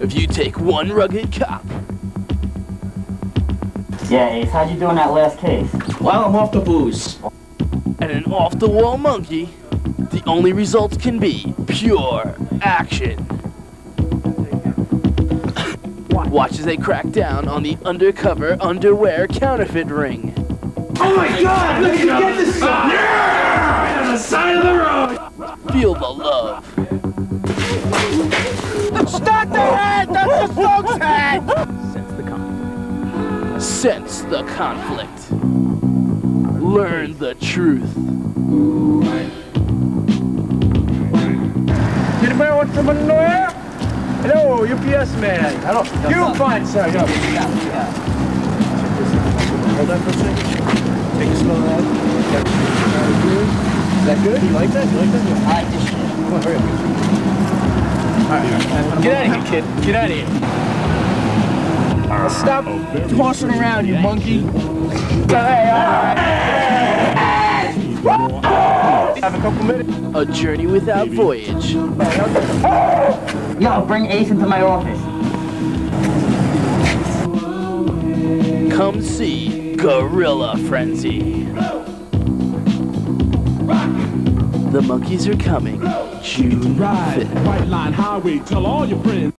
If you take one rugged cop Yeah, Ace, how'd you do in that last case? Well, I'm off the booze. and an off-the-wall monkey, the only results can be pure action. Watch as they crack down on the undercover underwear counterfeit ring. Oh my god! Look at get this song! Yeah! On the side of the road! Feel the the song's head! Sense the conflict. Sense the conflict. Learn the truth. Anybody want some underwear? Hello, UPS man. Hello. You fine, sir. Go. Hold on for a second. Take a smell of that. Is that good? You like that? You like that? I like this shit. Come on, hurry up. All right, all right. Get out of here, kid. Get out of here. Stop tossing around, you monkey. Have a couple minutes. A journey without voyage. Yo, bring Ace into my office. Come see Gorilla Frenzy. The monkeys are coming. June Ride 5th. White Line Highway, tell all your friends.